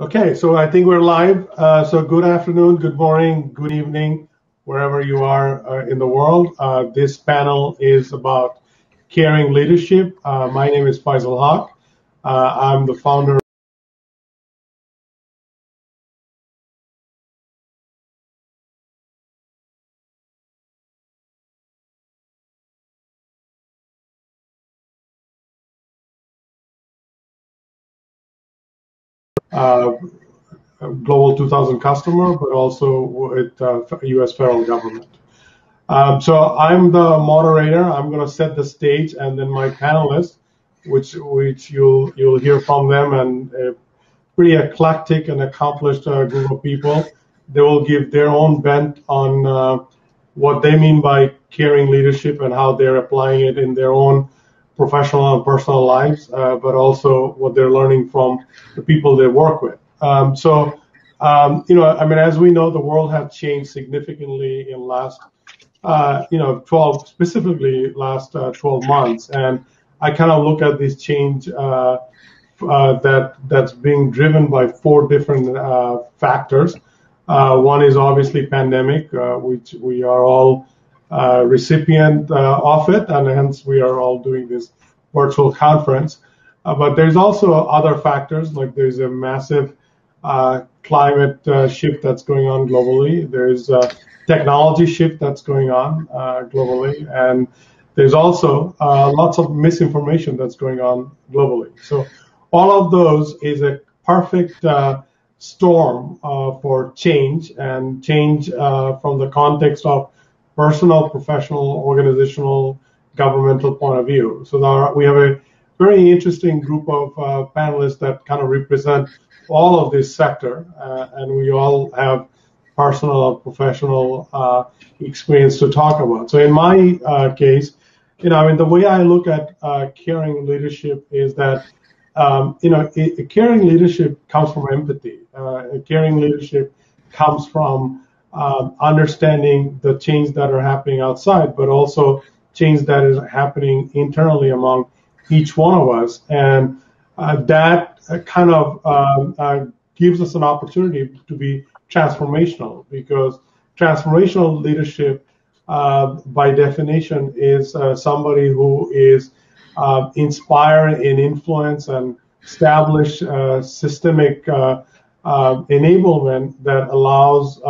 Okay, so I think we're live. Uh, so good afternoon, good morning, good evening, wherever you are uh, in the world. Uh, this panel is about caring leadership. Uh, my name is Faisal Hoque. Uh, I'm the founder. Global 2000 customer, but also with uh, U.S. federal government. Um, so I'm the moderator. I'm going to set the stage, and then my panelists, which which you'll you'll hear from them, and a pretty eclectic and accomplished uh, group of people. They will give their own bent on uh, what they mean by caring leadership and how they're applying it in their own professional and personal lives, uh, but also what they're learning from the people they work with. Um, so, um, you know, I mean, as we know, the world has changed significantly in last, uh, you know, 12, specifically last uh, 12 months. And I kind of look at this change uh, uh, that that's being driven by four different uh, factors. one is obviously pandemic, which we are all recipient of it, and hence we are all doing this virtual conference. but there's also other factors, like there's a massive uh, climate uh, shift that's going on globally. There's a technology shift that's going on uh, globally, and there's also uh, lots of misinformation that's going on globally. So all of those is a perfect uh, storm uh, for change and change from the context of personal, professional, organizational, governmental point of view. So there, we have a very interesting group of panelists that kind of represent all of this sector, uh, and we all have personal or professional uh, experience to talk about. So in my uh, case, you know, I mean, the way I look at uh, caring leadership is that, um, you know, it, caring leadership comes from empathy. Uh, caring leadership comes from um, understanding the change that are happening outside, but also change that is happening internally among each one of us. And uh, that kind of um, uh, gives us an opportunity to be transformational because transformational leadership, uh, by definition, is uh, somebody who is uh, inspire and influence and establish uh, systemic enablement that allows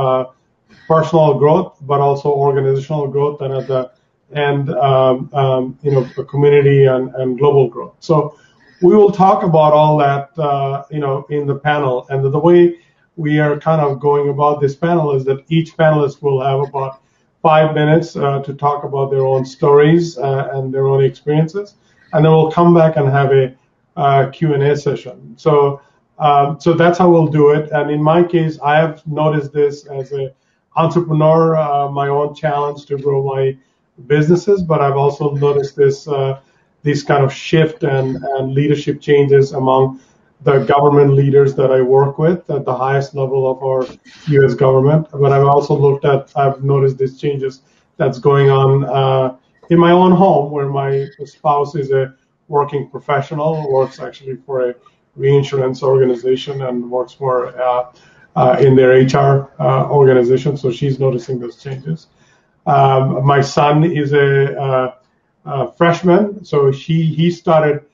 personal growth, but also organizational growth, and at the end, um, um, you know, community and, and global growth. So we will talk about all that, uh, you know, in the panel. And the, the, way we are kind of going about this panel is that each panelist will have about five minutes uh, to talk about their own stories uh, and their own experiences, and then we'll come back and have a uh, Q&A session. So, um, so that's how we'll do it. And in my case, I have noticed this as an entrepreneur, uh, my own challenge to grow my businesses, but I've also noticed this uh, this kind of shift and, and leadership changes among the government leaders that I work with at the highest level of our U.S. government. But I've also looked at, I've noticed these changes that's going on uh, in my own home, where my spouse is a working professional, works actually for a reinsurance organization and works for uh, in their HR uh, organization. So she's noticing those changes. Um, my son is a uh, uh, freshman, so he he started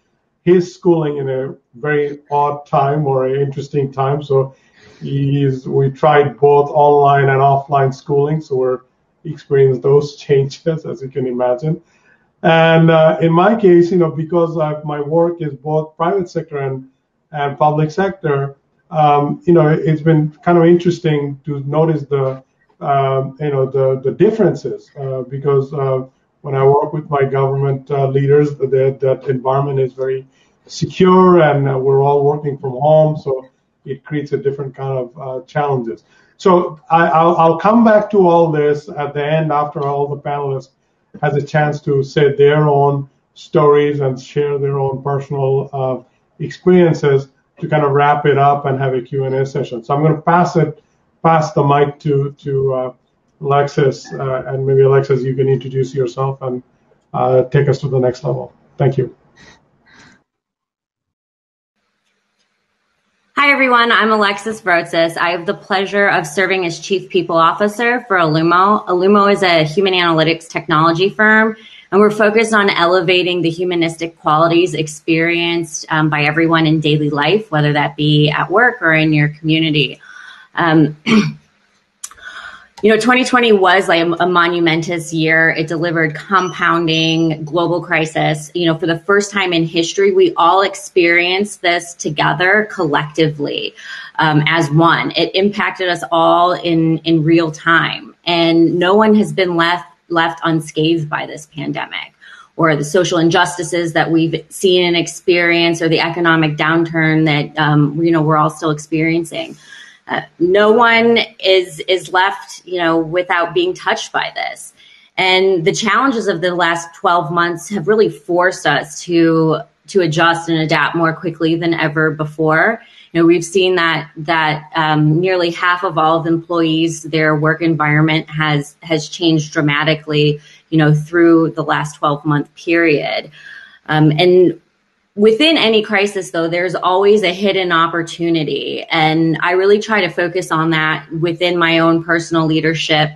his schooling in a very odd time or an interesting time. So he's we tried both online and offline schooling, so we're experiencing those changes as you can imagine. And uh, in my case, you know, because my work is both private sector and and public sector, um, you know, it's been kind of interesting to notice the um, you know the the differences uh, because uh, when I work with my government uh, leaders, that that environment is very secure and uh, we're all working from home, so it creates a different kind of uh, challenges. So I, will I'll come back to all this at the end after all the panelists has a chance to say their own stories and share their own personal uh, experiences to kind of wrap it up and have a Q&A session. So I'm going to pass it, pass the mic to to uh, Alexis, uh, and maybe Alexis, you can introduce yourself and uh, take us to the next level. Thank you. Hi, everyone. I'm Alexis Vrotsos. I have the pleasure of serving as Chief People Officer for Olumo. Olumo is a human analytics technology firm, and we're focused on elevating the humanistic qualities experienced um, by everyone in daily life, whether that be at work or in your community. Um, you know 2020 was like a, a, monumentous year. It delivered compounding global crisis. You know for the first time in history we all experienced this together collectively um, as one. It impacted us all in in real time. And no one has been left left unscathed by this pandemic or the social injustices that we've seen and experienced or the economic downturn that um, you know we're all still experiencing uh, no one is is left, you know, without being touched by this. And the challenges of the last 12 months have really forced us to to adjust and adapt more quickly than ever before. You know, we've seen that that um, nearly half of all employees, their work environment has has changed dramatically. You know, through the last 12 month period. Um, and within any crisis though there's always a hidden opportunity and i really try to focus on that within my own personal leadership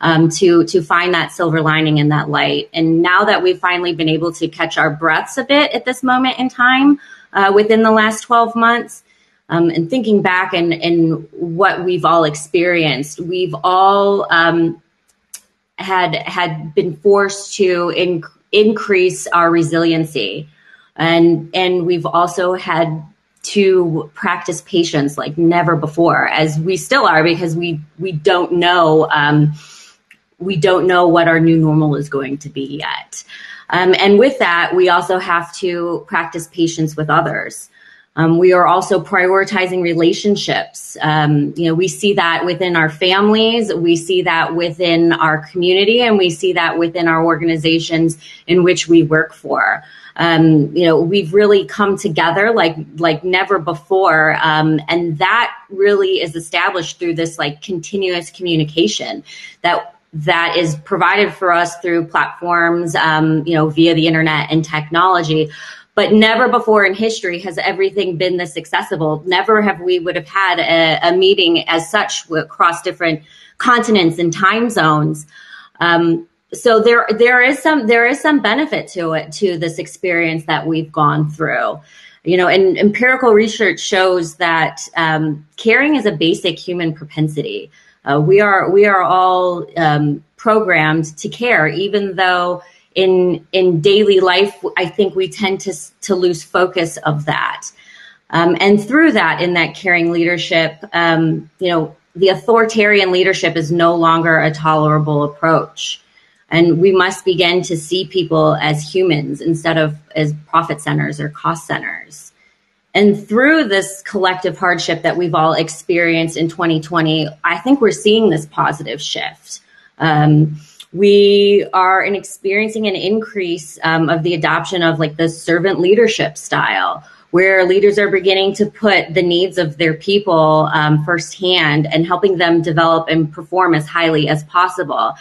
um, to to find that silver lining in that light and now that we've finally been able to catch our breaths a bit at this moment in time uh, within the last 12 months um, and thinking back and, and what we've all experienced we've all um, had had been forced to in, increase our resiliency. And and we've also had to practice patience like never before as we still are because we we don't know um, we don't know what our new normal is going to be yet. Um, and with that we also have to practice patience with others um, we are also prioritizing relationships. Um, you know, we see that within our families, we see that within our community, and we see that within our organizations in which we work for um, you know, we've really come together like like never before, um, and that really is established through this like continuous communication that that is provided for us through platforms, um, you know, via the internet and technology. But never before in history has everything been this accessible. Never have we would have had a, a meeting as such across different continents and time zones. Um, so there there is some there is some benefit to it to this experience that we've gone through you know and empirical research shows that um, caring is a basic human propensity uh, we are we are all um, programmed to care even though in in daily life i think we tend to to lose focus of that um, and through that in that caring leadership um, you know the authoritarian leadership is no longer a tolerable approach and we must begin to see people as humans instead of as profit centers or cost centers. And through this collective hardship that we've all experienced in 2020, I think we're seeing this positive shift. Um, we are experiencing an increase um, of the adoption of like the servant leadership style, where leaders are beginning to put the needs of their people um, firsthand and helping them develop and perform as highly as possible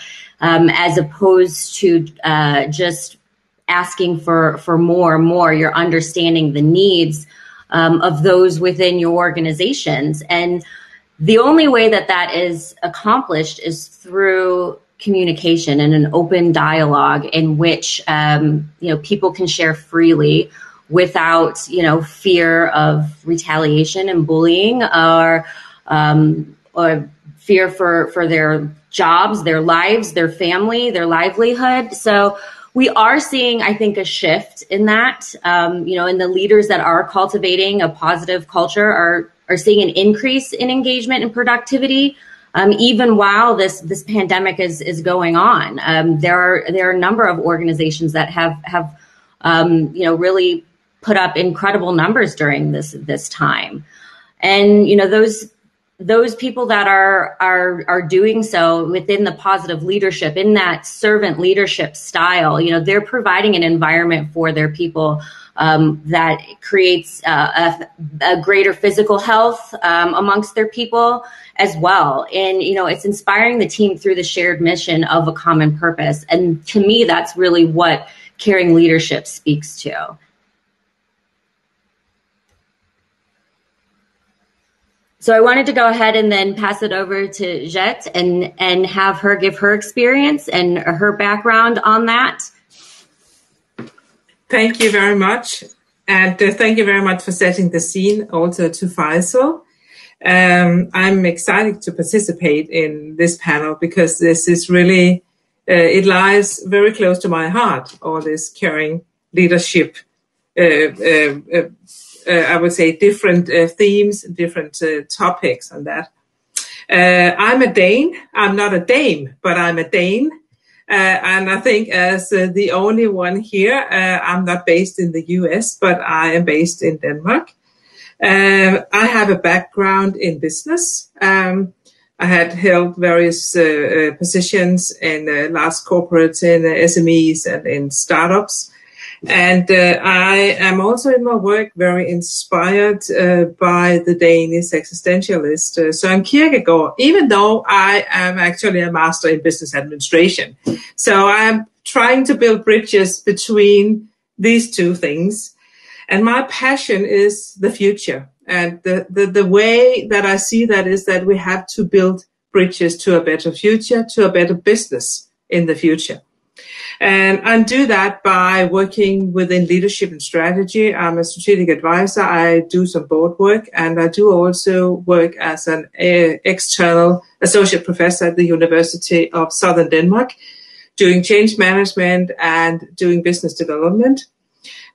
um, as opposed to uh, just asking for for more and more. You're understanding the needs um, of those within your organizations, and the only way that that is accomplished is through communication and an open dialogue in which um, you know people can share freely without you know fear of retaliation and bullying or um, or fear for for their jobs, their lives, their family, their livelihood. So we are seeing, I think, a shift in that. Um, you know, and the leaders that are cultivating a positive culture are are seeing an increase in engagement and productivity. Um, even while this this pandemic is is going on, um, there are there are a number of organizations that have have um, you know really put up incredible numbers during this this time, and you know those those people that are are are doing so within the positive leadership in that servant leadership style you know they're providing an environment for their people um, that creates uh, a, a, greater physical health um, amongst their people as well. And you know it's inspiring the team through the shared mission of a common purpose. And to me that's really what caring leadership speaks to. So I wanted to go ahead and then pass it over to Jette and and have her give her experience and her background on that. Thank you very much. And uh, thank you very much for setting the scene also to Faisal. Um, I'm excited to participate in this panel because this is really, uh, it lies very close to my heart, all this caring leadership, uh, uh, uh, uh I would say different themes, different topics on that. I'm a Dane. I'm not a Dame, but I'm a Dane. Uh, and I think as uh, the only one here, uh, I'm not based in the US, but I am based in Denmark. I have a background in business. Um, I had held various uh, positions in uh, large corporates, in uh, SMEs, and in startups. And uh, I am also in my work very inspired uh, by the Danish existentialist uh, Søren Kierkegaard, even though I am actually a master in business administration. So I'm trying to build bridges between these two things. And my passion is the future. And the, the, the way that I see that is that we have to build bridges to a better future, to a better business in the future. And I do that by working within leadership and strategy. I'm a strategic advisor. I do some board work and I do also work as an uh, external associate professor at the University of Southern Denmark, doing change management and doing business development.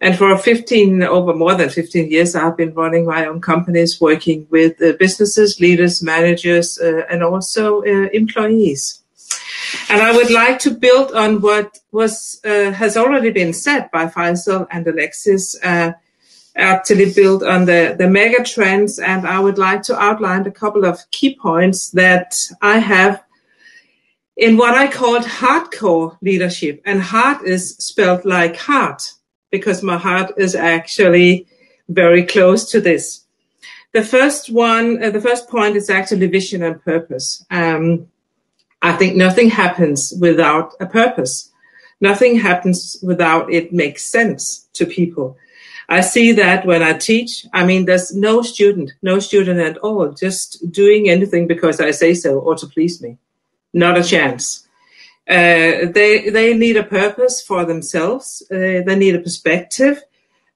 And for 15, over more than 15 years, I've been running my own companies, working with uh, businesses, leaders, managers, uh, and also uh, employees. And I would like to build on what was uh, has already been said by Faisal and Alexis. Uh, actually build on the, the mega trends and I would like to outline a couple of key points that I have in what I called hardcore leadership. And heart is spelled like heart because my heart is actually very close to this. The first one, uh, the first point is actually vision and purpose. Um, I think nothing happens without a purpose. Nothing happens without it makes sense to people. I see that when I teach. I mean, there's no student, no student at all, just doing anything because I say so or to please me. Not a chance. Uh, they they need a purpose for themselves. Uh, they need a perspective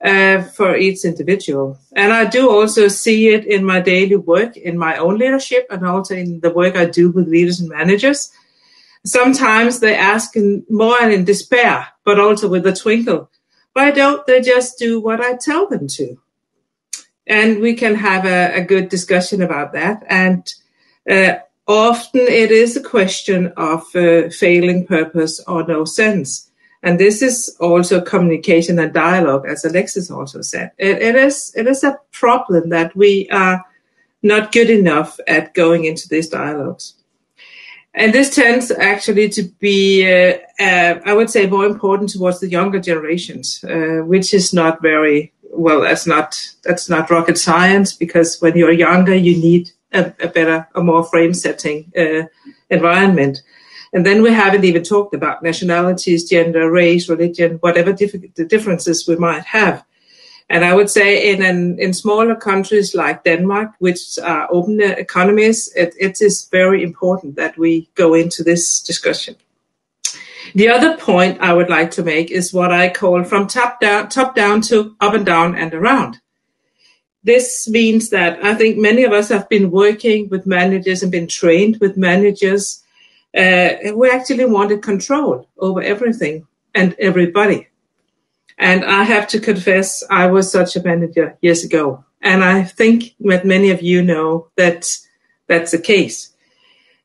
uh, for each individual. And I do also see it in my daily work, in my own leadership, and also in the work I do with leaders and managers. Sometimes they ask in, more in despair, but also with a twinkle. Why don't they just do what I tell them to? And we can have a, a good discussion about that. And uh, often it is a question of uh, failing purpose or no sense. And this is also communication and dialogue, as Alexis also said. It, it is it is a problem that we are not good enough at going into these dialogues. And this tends actually to be, uh, uh, I would say, more important towards the younger generations, uh, which is not very well. That's not that's not rocket science because when you're younger, you need a, a better, a more frame setting uh, environment. And then we haven't even talked about nationalities, gender, race, religion, whatever dif- the differences we might have. And I would say in an, in smaller countries like Denmark, which are open economies, it, it is very important that we go into this discussion. The other point I would like to make is what I call from top down, top down to up and down and around. This means that I think many of us have been working with managers and been trained with managers uh, we actually wanted control over everything and everybody. And I have to confess, I was such a manager years ago. And I think that many of you know that that's the case.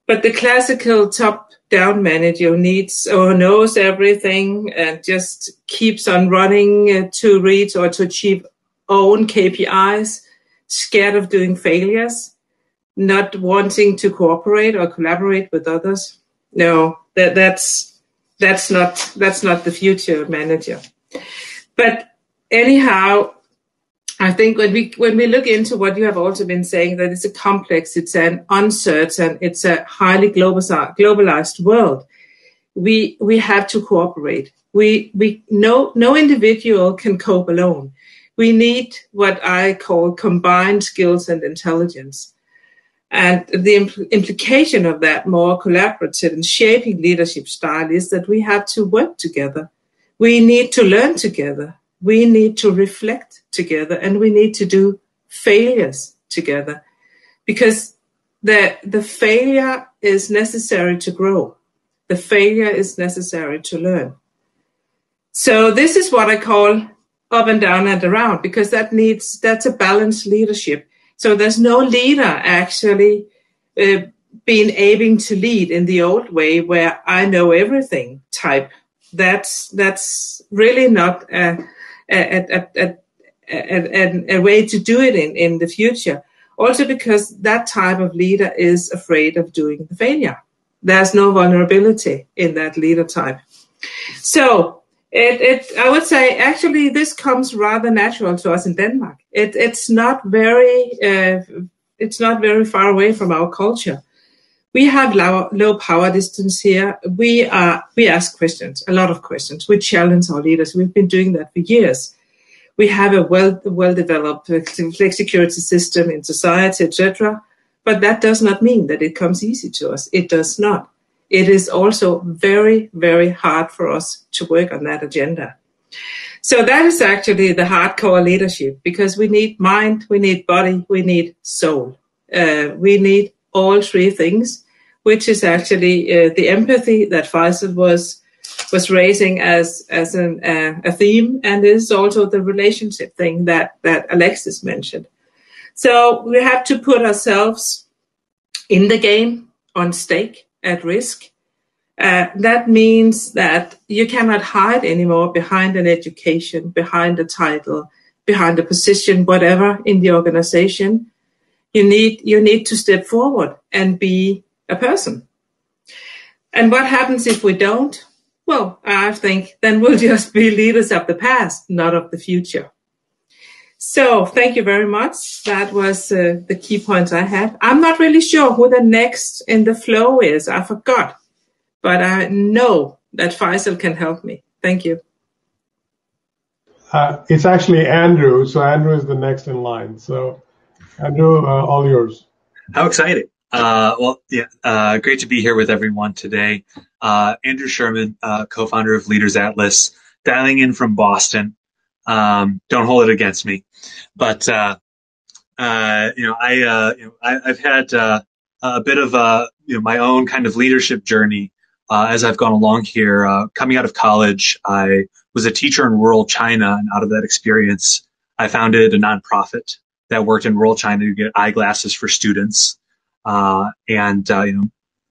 But the classical top down manager needs or knows everything and just keeps on running to reach or to achieve own KPIs, scared of doing failures not wanting to cooperate or collaborate with others. No, that that's that's not that's not the future manager. But anyhow, I think when we when we look into what you have also been saying, that it's a complex, it's an uncertain, it's a highly globalized, globalized world. We we have to cooperate. We we no no individual can cope alone. We need what I call combined skills and intelligence. And the impl- implication of that more collaborative and shaping leadership style is that we have to work together. We need to learn together. We need to reflect together and we need to do failures together because the, the failure is necessary to grow. The failure is necessary to learn. So this is what I call up and down and around because that needs, that's a balanced leadership so there's no leader actually uh, being able to lead in the old way where I know everything type. That's that's really not a, a, a, a, a way to do it in, in the future. Also because that type of leader is afraid of doing the failure. There's no vulnerability in that leader type. So it, it, I would say actually this comes rather natural to us in Denmark. It, it's not very, uh, it's not very far away from our culture. We have low, low power distance here. We are, we ask questions, a lot of questions. We challenge our leaders. We've been doing that for years. We have a well, well developed security system in society, etc. But that does not mean that it comes easy to us. It does not it is also very, very hard for us to work on that agenda. So that is actually the hardcore leadership because we need mind, we need body, we need soul. Uh, we need all three things, which is actually uh, the empathy that Faisal was was raising as as an, uh, a theme, and is also the relationship thing that that Alexis mentioned. So we have to put ourselves in the game on stake at risk. Uh, that means that you cannot hide anymore behind an education, behind a title, behind a position, whatever in the organization. You need you need to step forward and be a person. And what happens if we don't? Well, I think then we'll just be leaders of the past, not of the future. So thank you very much. That was uh, the key points I had. I'm not really sure who the next in the flow is. I forgot, but I know that Faisal can help me. Thank you. Uh, it's actually Andrew. So Andrew is the next in line. So Andrew, uh, all yours. How exciting. Uh, well, yeah, uh, great to be here with everyone today. Uh, Andrew Shirman, uh, co-founder of Leaders Atlas, dialing in from Boston. Um, don't hold it against me, but uh, uh, you know, I, uh, you know, I have had uh, a bit of you know my own kind of leadership journey uh, as I've gone along here. Uh, coming out of college, I was a teacher in rural China, and out of that experience, I founded a nonprofit that worked in rural China to get eyeglasses for students. and you know,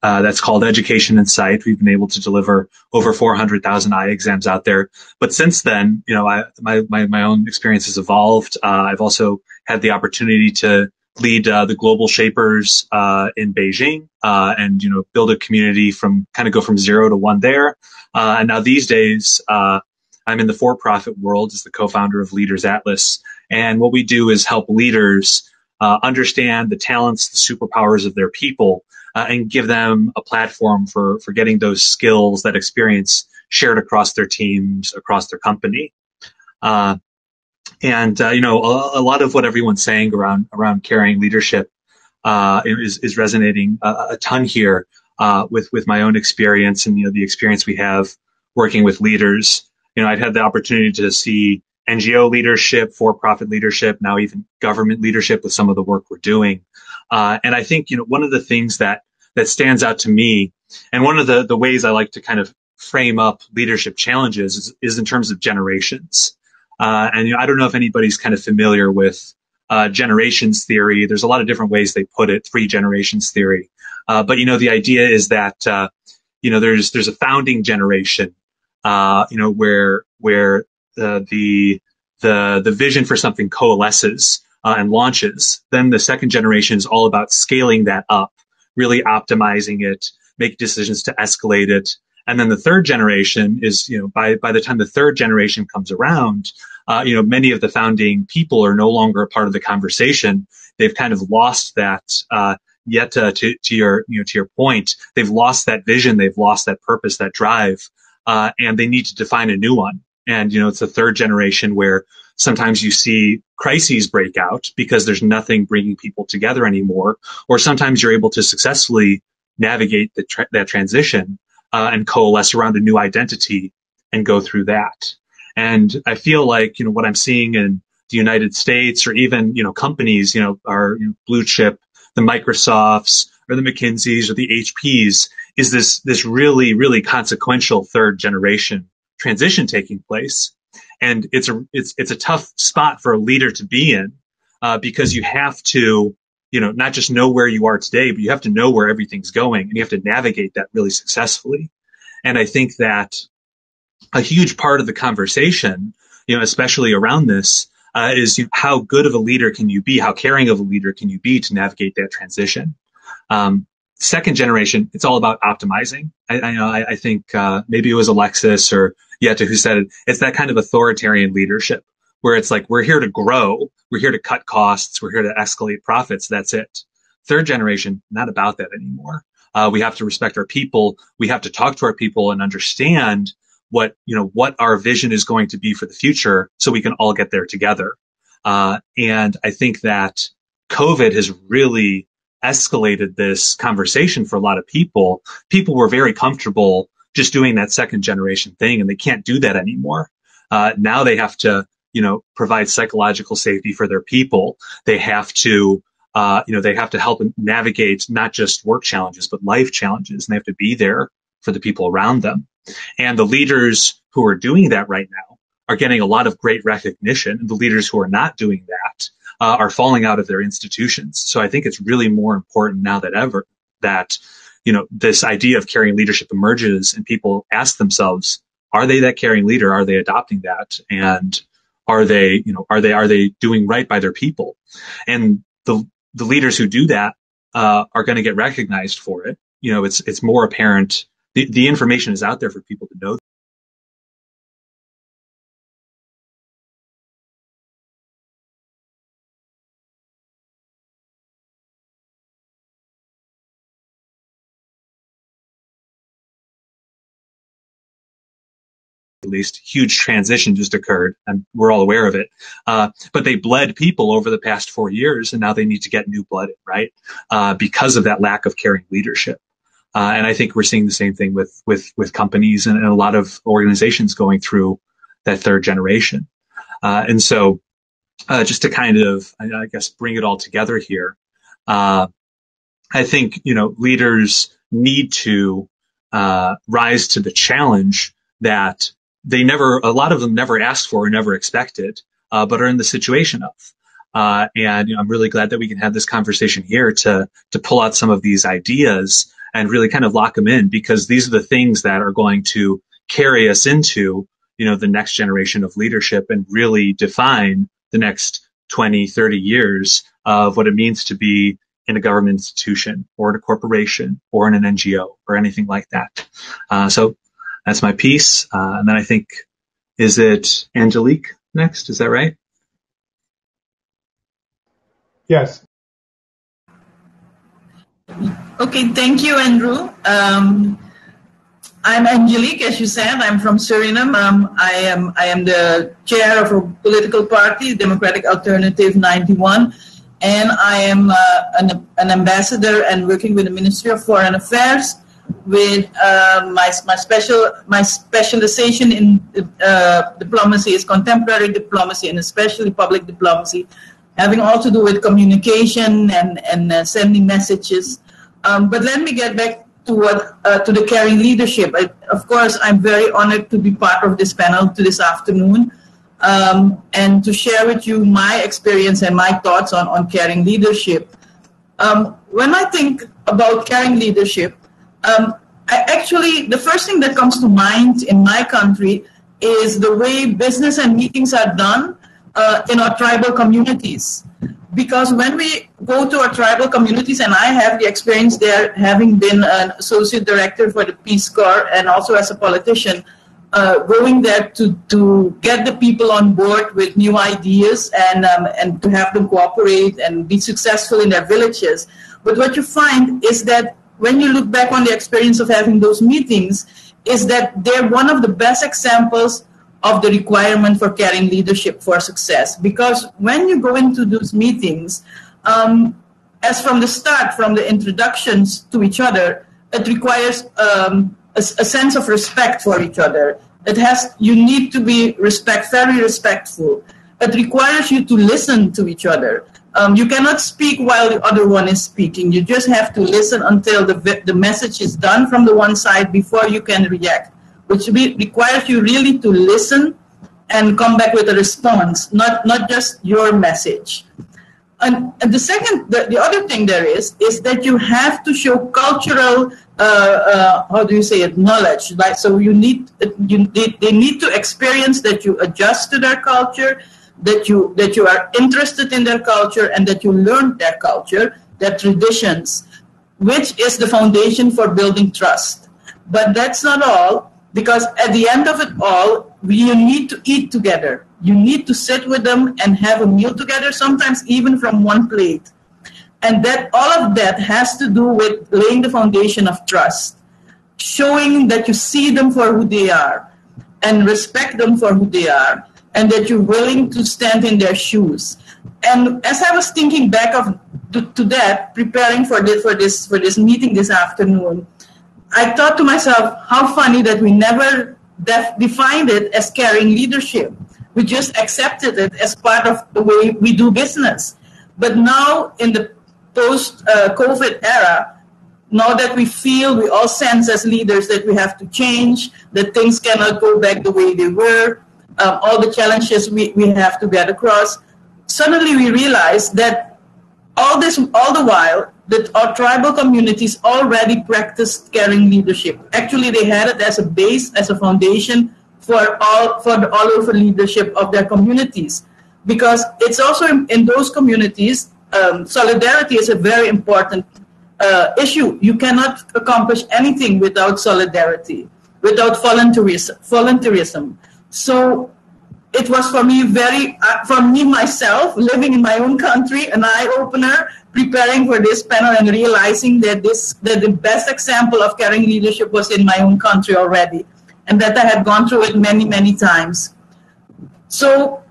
uh, that's called Education Insight. We've been able to deliver over 400,000 eye exams out there. But since then, you know, I, my, my, my own experience has evolved. Uh, I've also had the opportunity to lead uh, the global shapers uh, in Beijing uh, and, you know, build a community from kind of go from zero to one there. Uh, and now these days, I'm in the for-profit world as the co-founder of Leaders Atlas. And what we do is help leaders understand the talents, the superpowers of their people uh, and give them a platform for for getting those skills, that experience shared across their teams, across their company. Uh, and uh, you know, a, a, lot of what everyone's saying around around carrying leadership uh, is is resonating a, a ton here uh, with with my own experience and you know the experience we have working with leaders. You know, I'd had the opportunity to see NGO leadership, for-profit leadership, now even government leadership with some of the work we're doing. Uh, and I think, you know, one of the things that, that stands out to me, and one of the, the ways I like to kind of frame up leadership challenges is, is in terms of generations. Uh, and, you know, I don't know if anybody's kind of familiar with, uh, generations theory. There's a lot of different ways they put it, three generations theory. Uh, but, you know, the idea is that, uh, you know, there's, there's a founding generation, uh, you know, where, where, the, the, the vision for something coalesces uh, and launches. Then the second generation is all about scaling that up, really optimizing it, make decisions to escalate it. And then the third generation is, you know, by, by the time the third generation comes around, uh, you know, many of the founding people are no longer a part of the conversation. They've kind of lost that, uh, yet uh, to, to your, you know, to your point, they've lost that vision. They've lost that purpose, that drive, uh, and they need to define a new one. And, you know, it's a third generation where sometimes you see crises break out because there's nothing bringing people together anymore. Or sometimes you're able to successfully navigate tra- that transition uh, and coalesce around a new identity and go through that. And I feel like, you know, what I'm seeing in the United States or even, you know, companies, you know, are you know, blue chip, the Microsofts or the McKinseys or the HPs is this, this really, really consequential third generation transition taking place. And it's a, it's, it's a tough spot for a leader to be in, uh, because you have to, you know, not just know where you are today, but you have to know where everything's going and you have to navigate that really successfully. And I think that a huge part of the conversation, you know, especially around this, uh, is you know, how good of a leader can you be? How caring of a leader can you be to navigate that transition? Um, second generation, it's all about optimizing. I, I, I think uh, maybe it was Alexis or Jette who said it. It's that kind of authoritarian leadership where it's like we're here to grow, we're here to cut costs, we're here to escalate profits. That's it. Third generation, not about that anymore. Uh, we have to respect our people. We have to talk to our people and understand what you know what our vision is going to be for the future so we can all get there together uh, and i think that covid has really escalated this conversation for a lot of people people were very comfortable just doing that second generation thing and they can't do that anymore uh, now they have to you know provide psychological safety for their people they have to uh, you know they have to help navigate not just work challenges but life challenges and they have to be there for the people around them and the leaders who are doing that right now are getting a lot of great recognition. And the leaders who are not doing that uh, are falling out of their institutions. So I think it's really more important now than ever that, you know, this idea of caring leadership emerges and people ask themselves, are they that caring leader? Are they adopting that? And are they, you know, are they, are they doing right by their people? And the, the leaders who do that, uh, are going to get recognized for it. You know, it's, it's more apparent the, the information is out there for people to know. At least huge transition just occurred and we're all aware of it. Uh, but they bled people over the past four years and now they need to get new blood right? Uh, because of that lack of caring leadership. Uh, and I think we're seeing the same thing with with with companies and, and a lot of organizations going through that third generation. Uh, and so, uh, just to kind of, I, guess, bring it all together here, uh, I think you know leaders need to rise to the challenge that they never, a lot of them never asked for or never expected, uh, but are in the situation of. and you know, I'm really glad that we can have this conversation here to to pull out some of these ideas and really kind of lock them in because these are the things that are going to carry us into, you know, the next generation of leadership and really define the next 20, 30 years of what it means to be in a government institution or in a corporation or in an NGO or anything like that. Uh, so that's my piece. Uh, and then I think, is it Angelic next? Is that right? Yes. Okay, thank you, Andrew. Um, I'm Angelic, as you said. I'm from Suriname. Um, I am I am the chair of a political party, Democratic Alternative 91, and I am uh, an, an, ambassador and working with the Ministry of Foreign Affairs. With uh, my my special my specialization in uh, diplomacy is contemporary diplomacy and especially public diplomacy, having all to do with communication and and uh, sending messages um, but let me get back to what uh, to the caring leadership. I, of course, I'm very honored to be part of this panel to this afternoon um, and to share with you my experience and my thoughts on, on caring leadership. Um, when I think about caring leadership, um, I actually the first thing that comes to mind in my country is the way business and meetings are done uh, in our tribal communities because when we go to our tribal communities, and I have the experience there, having been an associate director for the Peace Corps and also as a politician, uh, going there to, to get the people on board with new ideas and, um, and to have them cooperate and be successful in their villages. But what you find is that when you look back on the experience of having those meetings, is that they're one of the best examples of the requirement for caring leadership for success. Because when you go into those meetings, um, as from the start, from the introductions to each other, it requires um, a, a, sense of respect for each other. It has you need to be respect, very respectful. It requires you to listen to each other. Um, you cannot speak while the other one is speaking. You just have to listen until the the message is done from the one side before you can react, which be, requires you really to listen and come back with a response, not not just your message. And, and, the second, the, the other thing there is, is that you have to show cultural, uh, uh, how do you say it, knowledge. Right? So you need, you, they, they need to experience that you adjust to their culture, that you that you are interested in their culture, and that you learn their culture, their traditions, which is the foundation for building trust. But that's not all, because at the end of it all, you need to eat together you need to sit with them and have a meal together, sometimes even from one plate. And that all of that has to do with laying the foundation of trust, showing that you see them for who they are and respect them for who they are, and that you're willing to stand in their shoes. And as I was thinking back of to, to that, preparing for this for this for this meeting this afternoon, I thought to myself, how funny that we never def- defined it as caring leadership we just accepted it as part of the way we do business. But now, in the post uh, COVID era, now that we feel, we all sense as leaders that we have to change, that things cannot go back the way they were, um, all the challenges we, we have to get across, suddenly we realize that all this, all the while, that our tribal communities already practiced caring leadership. Actually, they had it as a base, as a foundation for all for the all over leadership of their communities. Because it's also in, in those communities um, solidarity is a very important uh, issue. You cannot accomplish anything without solidarity without voluntarism voluntarism so it was for me very uh, for me myself living in my own country an eye-opener preparing for this panel and realizing that this that the best example of caring leadership was in my own country already and that I had gone through it many, many times. So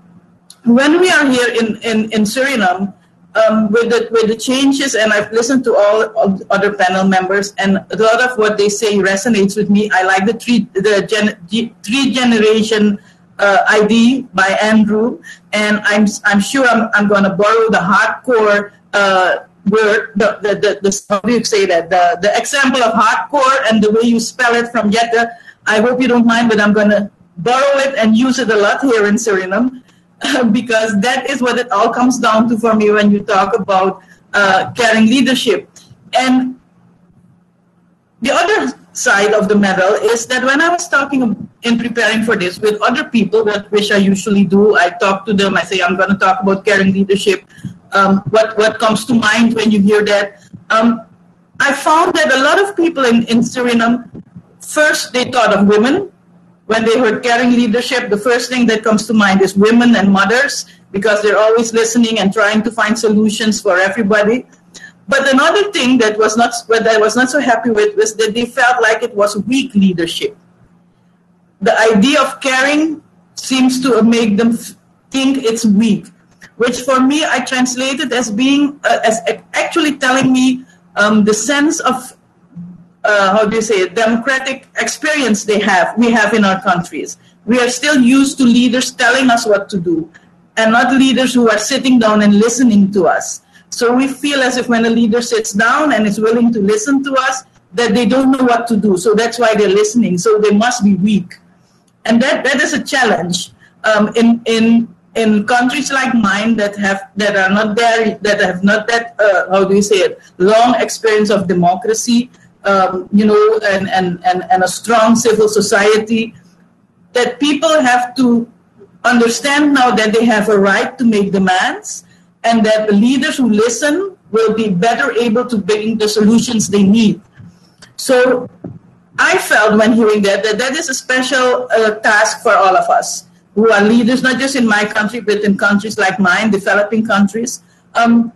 when we are here in, in, in Suriname, um, with, the, with the changes, and I've listened to all, other panel members, and a lot of what they say resonates with me. I like the three, the gen, three generation uh, ID by Andrew, and I'm, I'm sure I'm, I'm going to borrow the hardcore uh, word, the, the, the, the, how do you say that, the, the example of hardcore and the way you spell it from Jette I hope you don't mind, but I'm going to borrow it and use it a lot here in Suriname because that is what it all comes down to for me when you talk about uh, caring leadership. And the other side of the medal is that when I was talking in preparing for this with other people, which I usually do, I talk to them. I say I'm going to talk about caring leadership. Um, what what comes to mind when you hear that? Um, I found that a lot of people in, in Suriname First, they thought of women. When they heard caring leadership, the first thing that comes to mind is women and mothers because they're always listening and trying to find solutions for everybody. But another thing that was not what I was not so happy with was that they felt like it was weak leadership. The idea of caring seems to make them think it's weak, which for me I translated as being uh, as actually telling me um, the sense of uh, how do you say it, democratic experience they have, we have in our countries. We are still used to leaders telling us what to do and not leaders who are sitting down and listening to us. So we feel as if when a leader sits down and is willing to listen to us, that they don't know what to do. So that's why they're listening. So they must be weak. And that, that is a challenge um, in, in, in countries like mine that have that are not there, that have not that, uh, how do you say it, long experience of democracy, um, you know, and, and, and, and a strong civil society, that people have to understand now that they have a right to make demands and that the leaders who listen will be better able to bring the solutions they need. So I felt when hearing that that that is a special uh, task for all of us who are leaders, not just in my country, but in countries like mine, developing countries. Um,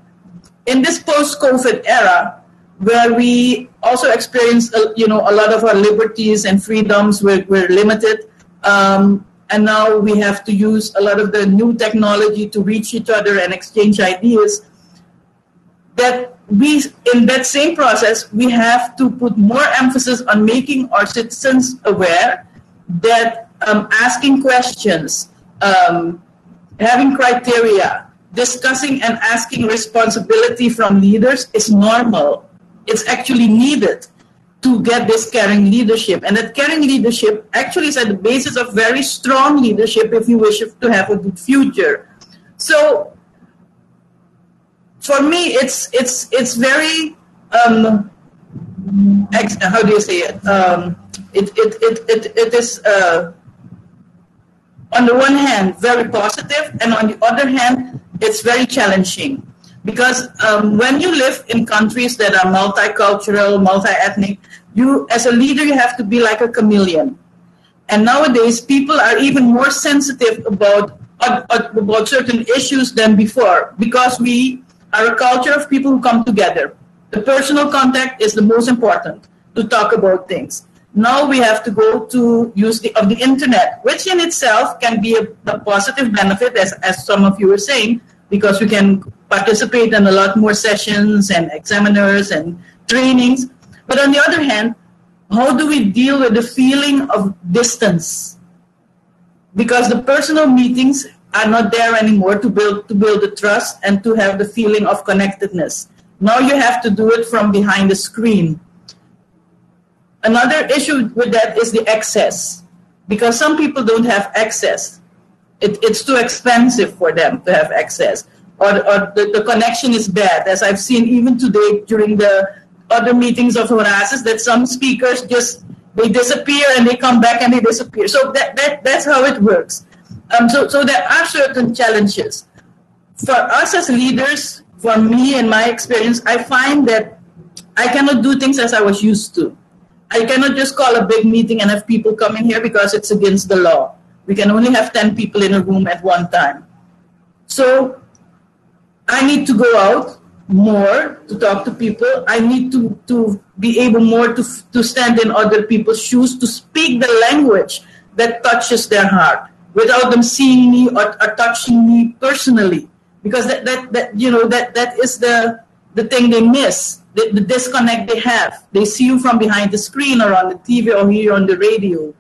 in this post-COVID era, where we also experience, uh, you know, a lot of our liberties and freedoms were, were limited. Um, and now we have to use a lot of the new technology to reach each other and exchange ideas that we in that same process we have to put more emphasis on making our citizens aware that um, asking questions um, having criteria discussing and asking responsibility from leaders is normal it's actually needed to get this caring leadership. And that caring leadership actually is at the basis of very strong leadership if you wish to have a good future. So for me, it's it's it's very um, how do you say it? Um, it, it, it, it, it is uh, on the one hand very positive, and on the other hand, it's very challenging because um, when you live in countries that are multicultural, multi-ethnic, you as a leader you have to be like a chameleon. And nowadays, people are even more sensitive about uh, about certain issues than before because we are a culture of people who come together. The personal contact is the most important to talk about things. Now we have to go to use the, of the internet, which in itself can be a, a positive benefit, as, as some of you were saying, because we can participate in a lot more sessions and examiners and trainings. But on the other hand, how do we deal with the feeling of distance? Because the personal meetings are not there anymore to build to build the trust and to have the feeling of connectedness. Now you have to do it from behind the screen. Another issue with that is the access, because some people don't have access. It, it's too expensive for them to have access or, or the, the connection is bad, as I've seen even today during the other meetings of Horasis, that some speakers just they disappear and they come back and they disappear. So that, that that's how it works. Um, so so there are certain challenges for us as leaders. For me, in my experience, I find that I cannot do things as I was used to. I cannot just call a big meeting and have people come in here because it's against the law. We can only have 10 people in a room at one time. So I need to go out more to talk to people. I need to, to be able more to, to stand in other people's shoes, to speak the language that touches their heart without them seeing me or, or touching me personally. Because that, that, that, you know, that, that is the, the thing they miss, the, the disconnect they have. They see you from behind the screen or on the TV or hear you on the radio.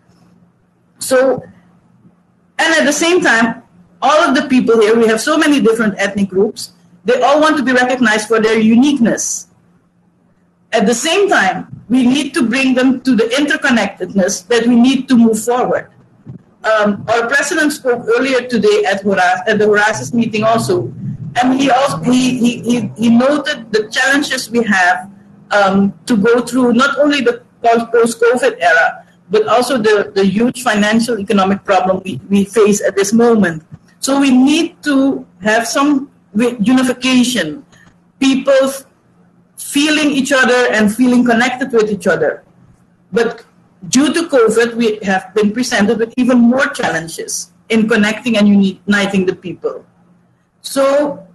So, and at the same time, all of the people here, we have so many different ethnic groups, they all want to be recognized for their uniqueness. At the same time, we need to bring them to the interconnectedness that we need to move forward. Um, our president spoke earlier today at, Horace, at the Horasis meeting also, and he also he, he, he, noted the challenges we have um, to go through not only the post-COVID era, but also the, the huge financial economic problem we, we face at this moment. So we need to have some unification, people feeling each other and feeling connected with each other. But due to COVID, we have been presented with even more challenges in connecting and uniting the people. So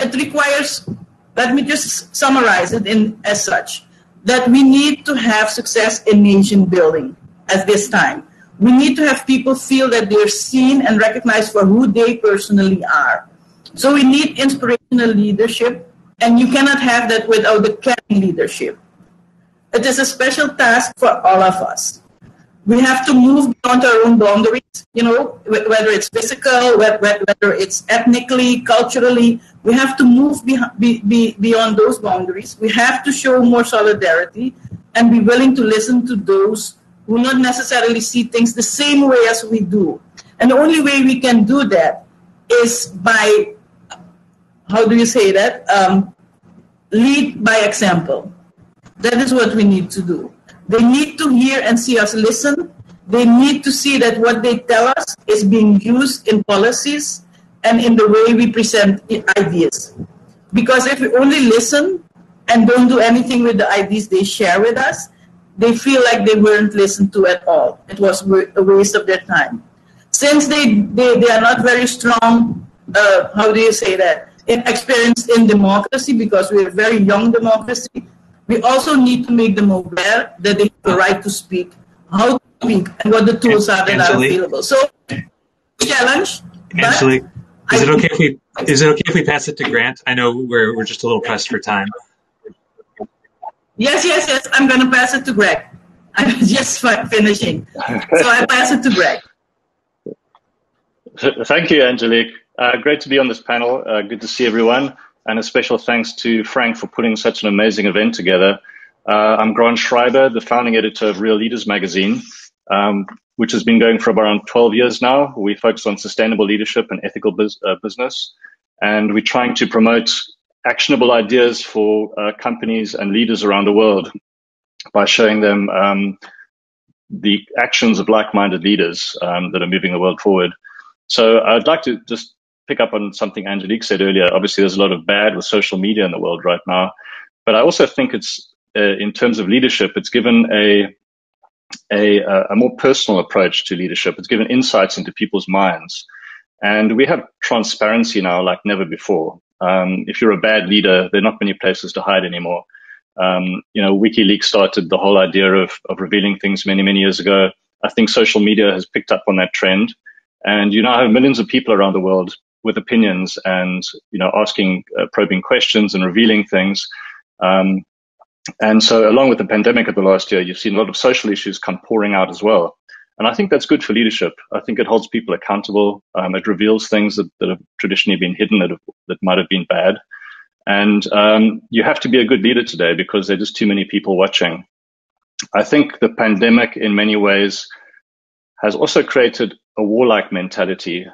it requires, let me just summarize it in as such, that we need to have success in nation building at this time. We need to have people feel that they're seen and recognized for who they personally are. So we need inspirational leadership, and you cannot have that without the caring leadership. It is a special task for all of us. We have to move beyond our own boundaries, you know, whether it's physical, whether it's ethnically, culturally. We have to move beyond those boundaries. We have to show more solidarity and be willing to listen to those who not necessarily see things the same way as we do. And the only way we can do that is by how do you say that? Um, lead by example. That is what we need to do. They need to hear and see us listen. They need to see that what they tell us is being used in policies and in the way we present ideas. Because if we only listen and don't do anything with the ideas they share with us, they feel like they weren't listened to at all. It was a waste of their time. Since they, they, they are not very strong, uh, how do you say that? In experience in democracy because we're a very young democracy. We also need to make them aware that they have the right to speak, how to speak, and what the tools are that are available. So challenge. Angelic, is it okay if we is it okay if we pass it to Grant? I know we're we're just a little pressed for time. Yes, yes, yes. I'm going to pass it to Greg. I'm just finishing, so I pass it to Greg. Thank you, Angelic. Uh, great to be on this panel. Uh, good to see everyone. And a special thanks to Frank for putting such an amazing event together. Uh, I'm Grant Schreiber, the founding editor of Real Leaders magazine, um, which has been going for around 12 years now. We focus on sustainable leadership and ethical biz- uh, business. And we're trying to promote actionable ideas for uh, companies and leaders around the world by showing them um, the actions of like-minded leaders um, that are moving the world forward. So I'd like to just pick up on something Angelic said earlier. Obviously, there's a lot of bad with social media in the world right now, but I also think it's uh, in terms of leadership, it's given a, a a more personal approach to leadership. It's given insights into people's minds, and we have transparency now like never before. Um, if you're a bad leader, there are not many places to hide anymore. Um, you know, WikiLeaks started the whole idea of, of revealing things many, many years ago. I think social media has picked up on that trend. And you now have millions of people around the world with opinions and, you know, asking uh, probing questions and revealing things. Um, and so along with the pandemic of the last year, you've seen a lot of social issues come pouring out as well. And I think that's good for leadership. I think it holds people accountable. Um, it reveals things that, that, have traditionally been hidden that, have, that might have been bad. And um, you have to be a good leader today because there are just too many people watching. I think the pandemic, in many ways, has also created a warlike mentality,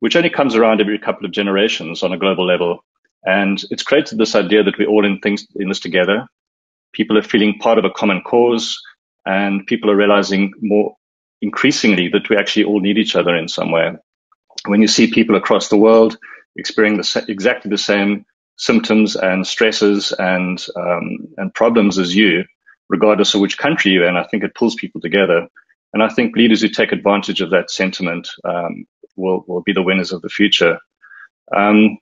which only comes around every couple of generations on a global level. And it's created this idea that we're all in things in this together. People are feeling part of a common cause, and people are realizing more increasingly that we actually all need each other in some way. When you see people across the world experiencing the, exactly the same symptoms and stresses and um, and problems as you, regardless of which country you're in, I think it pulls people together. And I think leaders who take advantage of that sentiment um, will will be the winners of the future. Um,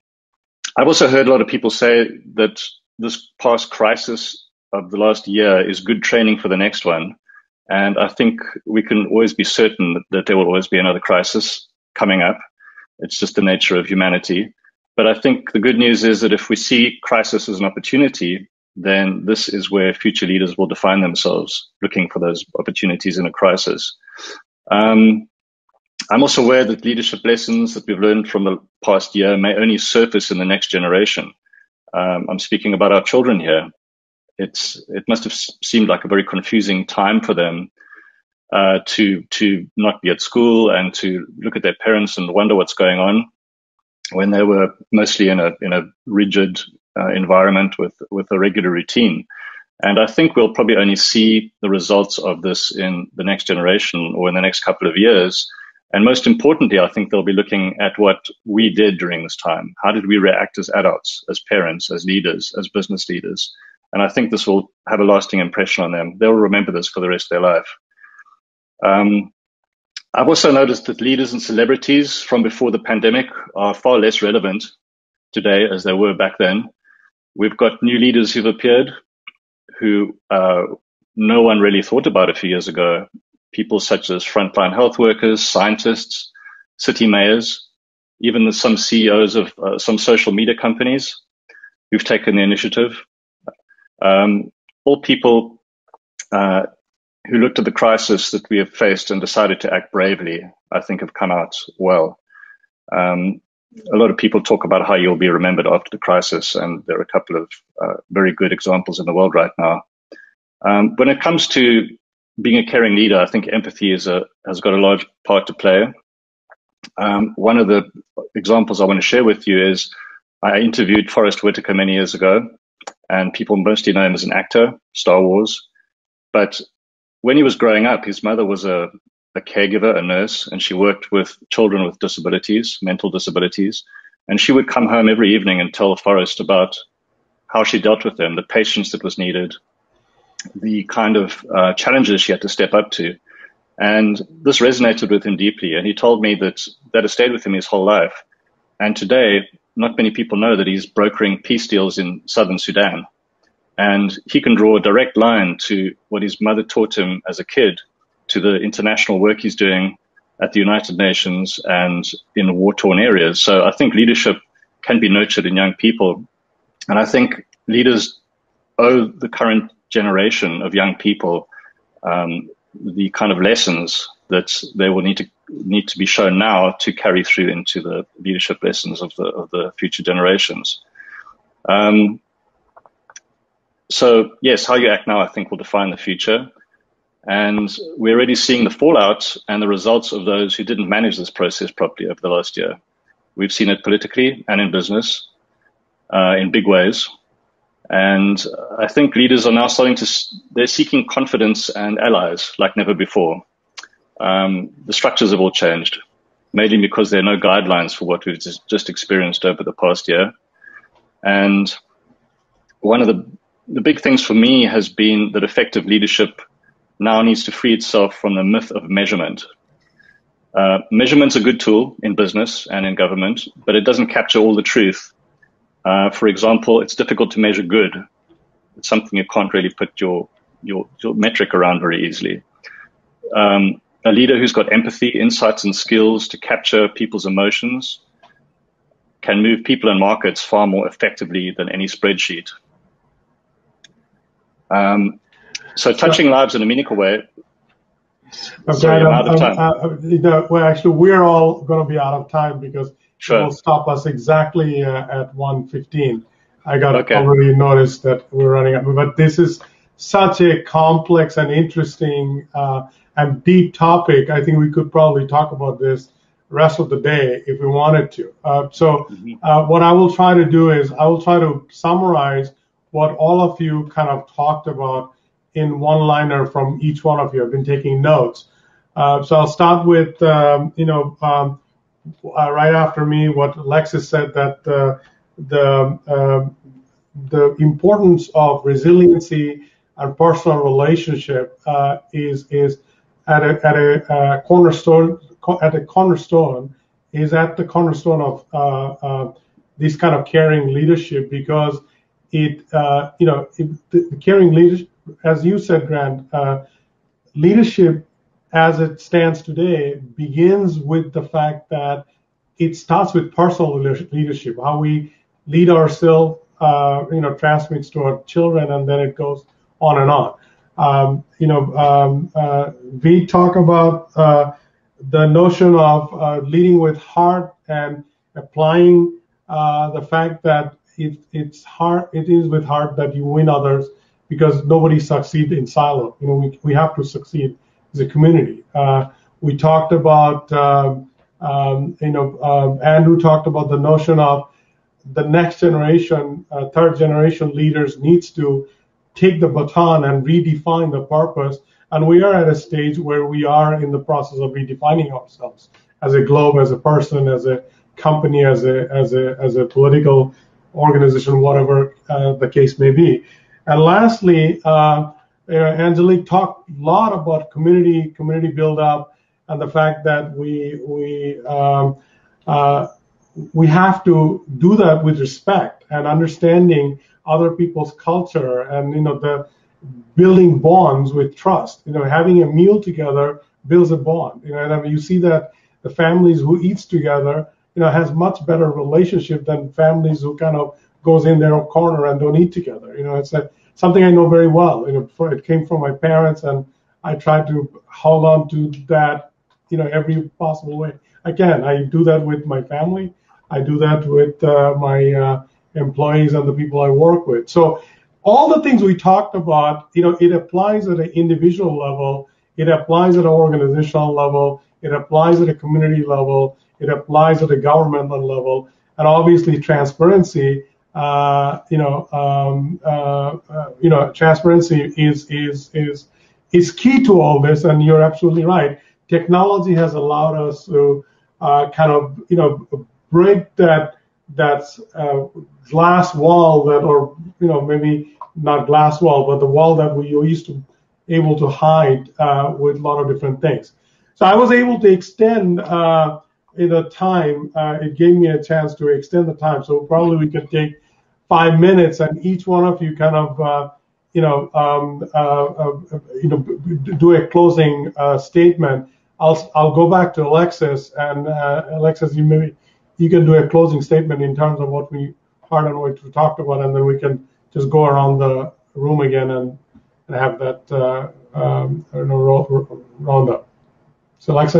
I've also heard a lot of people say that this past crisis of the last year is good training for the next one. And I think we can always be certain that there will always be another crisis coming up. It's just the nature of humanity. But I think the good news is that if we see crisis as an opportunity, then this is where future leaders will define themselves, looking for those opportunities in a crisis. Um, I'm also aware that leadership lessons that we've learned from the past year may only surface in the next generation. Um, I'm speaking about our children here it's it must have seemed like a very confusing time for them uh, to to not be at school and to look at their parents and wonder what's going on when they were mostly in a in a rigid uh, environment with with a regular routine. And I think we'll probably only see the results of this in the next generation or in the next couple of years. And most importantly, I think they'll be looking at what we did during this time. How did we react as adults, as parents, as leaders, as business leaders? And I think this will have a lasting impression on them. They'll remember this for the rest of their life. Um, I've also noticed that leaders and celebrities from before the pandemic are far less relevant today as they were back then. We've got new leaders who've appeared who uh, no one really thought about a few years ago. People such as frontline health workers, scientists, city mayors, even some CEOs of uh, some social media companies who've taken the initiative. Um, all people uh, who looked at the crisis that we have faced and decided to act bravely, I think, have come out well. Um, a lot of people talk about how you'll be remembered after the crisis, and there are a couple of uh, very good examples in the world right now. Um, when it comes to being a caring leader, I think empathy is a, has got a large part to play. Um, one of the examples I want to share with you is I interviewed Forest Whitaker many years ago, and people mostly know him as an actor, Star Wars. But when he was growing up, his mother was a, a caregiver, a nurse, and she worked with children with disabilities, mental disabilities. And she would come home every evening and tell Forest about how she dealt with them, the patience that was needed, the kind of uh, challenges she had to step up to. And this resonated with him deeply. And he told me that that has stayed with him his whole life. And today, not many people know that he's brokering peace deals in southern Sudan. And he can draw a direct line to what his mother taught him as a kid, to the international work he's doing at the United Nations and in war torn areas. So I think leadership can be nurtured in young people. And I think leaders owe the current generation of young people um, the kind of lessons that they will need to need to be shown now to carry through into the leadership lessons of the of the future generations. Um, so yes, how you act now, I think, will define the future. And we're already seeing the fallout and the results of those who didn't manage this process properly over the last year. We've seen it politically and in business uh, in big ways. And I think leaders are now starting to, they're seeking confidence and allies like never before. Um, the structures have all changed, mainly because there are no guidelines for what we've just experienced over the past year. And one of the, the big things for me has been that effective leadership now needs to free itself from the myth of measurement. Uh, measurement's a good tool in business and in government, but it doesn't capture all the truth. Uh, for example, it's difficult to measure good. It's something you can't really put your your, your metric around very easily. Um, a leader who's got empathy, insights, and skills to capture people's emotions can move people and markets far more effectively than any spreadsheet. Um, so touching so, lives in a meaningful way. Okay, Sorry, I'm out of time. Uh, uh, well, actually, we're all going to be out of time because sure. it will stop us exactly uh, at 1:15. I got okay. already noticed that we're running out, but this is such a complex and interesting uh, and deep topic. I think we could probably talk about this rest of the day if we wanted to. Uh, so, mm-hmm. uh, what I will try to do is I will try to summarize what all of you kind of talked about in one liner from each one of you. I've been taking notes. Uh, so I'll start with, um, you know, um, uh, right after me, what Alexis said that uh, the um, the importance of resiliency and personal relationship uh, is is at a at a uh, cornerstone at a cornerstone is at the cornerstone of uh, this kind of caring leadership because it you know it, the caring leadership as you said, Grant, uh, leadership as it stands today begins with the fact that it starts with personal leadership, how we lead ourselves, uh, you know, transmits to our children, and then it goes on and on. Um, you know, um, uh, we talk about uh, the notion of uh, leading with heart and applying uh, the fact that it, it's heart, it is with heart that you win others because nobody succeeds in silo. You know, we, we have to succeed as a community. Uh, we talked about, um, um, you know, uh, Andrew talked about the notion of the next generation, uh, third generation leaders needs to take the baton and redefine the purpose. And we are at a stage where we are in the process of redefining ourselves as a globe, as a person, as a company, as a as a as a political organization, whatever uh, the case may be. And lastly, uh, uh, Angelic talked a lot about community community build up and the fact that we we um, uh, we have to do that with respect and understanding other people's culture and you know the building bonds with trust. You know, having a meal together builds a bond. You know, and I mean, you see that the families who eats together, you know, has much better relationship than families who kind of goes in their own corner and don't eat together. You know, it's something I know very well. You know, it came from my parents, and I try to hold on to that, you know, every possible way Again. I do that with my family. I do that with uh, my uh, employees and the people I work with. So all the things we talked about, you know, it applies at an individual level. It applies at an organizational level. It applies at a community level. It applies at a governmental level. And obviously, transparency uh, you know, um, uh, uh, you know, transparency is is is is key to all this. And you're absolutely right. Technology has allowed us to uh, kind of you know break that that uh, glass wall that, or you know, maybe not glass wall, but the wall that we used to able to hide uh, with a lot of different things. So I was able to extend in the time, uh, it gave me a chance to extend the time. So probably we could take five minutes and each one of you kind of, uh, you know, um, uh, uh you know, do a closing uh, statement I'll I'll go back to Alexis and uh, Alexis, you maybe you can do a closing statement in terms of what we heard and what we talked about, and then we can just go around the room again and, and have that uh, um, round up. So, Alexa.